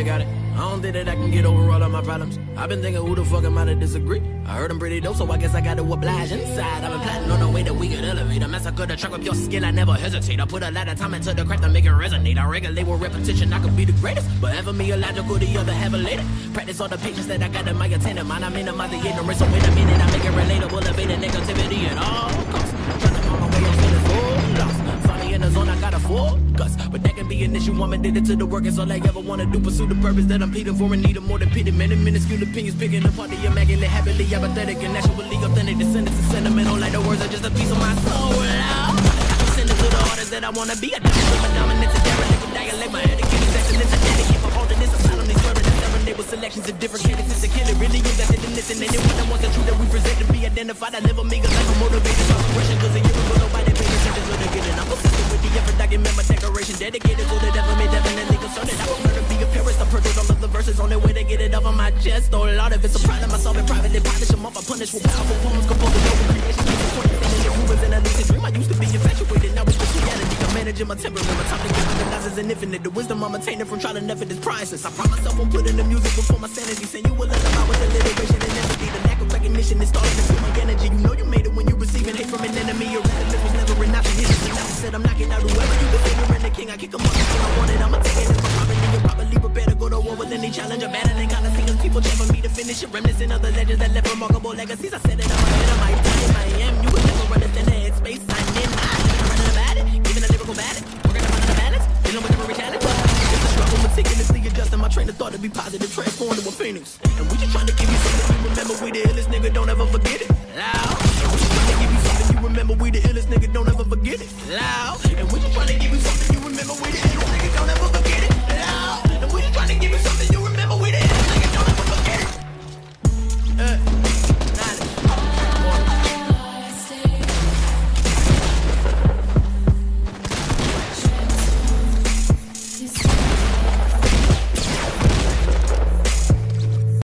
they got it. I don't think that I can get over all of my problems. I've been thinking who the fuck am I to disagree? I heard I'm pretty dope, so I guess I gotta oblige inside. I've been plotting on the way that we could elevate. I massacre the track with your skill, I never hesitate. I put a lot of time into the craft to make it resonate. I regulate with repetition, I could be the greatest. But ever me illogical, the other have a later. Practice all the patience that I got in my attendant mind. I minimize the ignorance, so wait a minute, I make it relatable, evade the negativity the got a guts. But that can be an issue, I'm addicted to the work. It's all I ever wanna do, pursue the purpose that I'm pleading for and need a more than pity. Many minuscule opinions picking apart the immaculate, happily apathetic, and naturally authentic. Descendants and sentimental, like the words are just a piece of my soul. I can send to the artist that I wanna be. I demonstrate my dominance and derelict with dialect. My etiquette is excellence. I dedicate my all to this. I'm swearing and serenade with selections of different cadences to kill it. Really invested in this and anyone that wants the truth that we present to be identified. I live a meager life, I'm motivated by progression. Cause Dedicated to the devil, made definitely concerted. I prefer to be a purist. I purchase all of the verses on their way to get it off of my chest. Oh Lord, if it's a problem, I solve it privately. Polish them off, I punish with powerful poems. Compose the over creation. Movers and a lucid dream. I used to be infatuated, now it's just reality. I'm managing my temperament. My time to get recognizes an infinite. The wisdom I'm attaining from trial and effort is priceless. I promise I won't put in the music before my sanity. Saying you will let them out with alliteration and empathy. The lack of recognition is starting to feel my energy. You know you made it when you receiving hate from an enemy. Your relatives was never enough to hit it. And said I'm knocking out whoever I kick them off until I want it. I'ma take it as my property. You're probably prepared to go to war with any challenge. I'm battling coliseums. People cheer for me to finish it. Reminiscing of the legends that left remarkable legacies. I said it on my head. I might die in Miami. You would never understand the headspace I'm in. I'm running about it. Giving a lyrical battle. Working on the balance. Dealing with every challenge. It's a struggle. Meticulously adjusting my train of thought to be positive. Transformed to a phoenix. And we just trying to give you something. You remember we the illest nigga. Don't ever forget it. Loud. We just trying to give you something. You remember we the illest nigga. Don't ever forget it. Loud.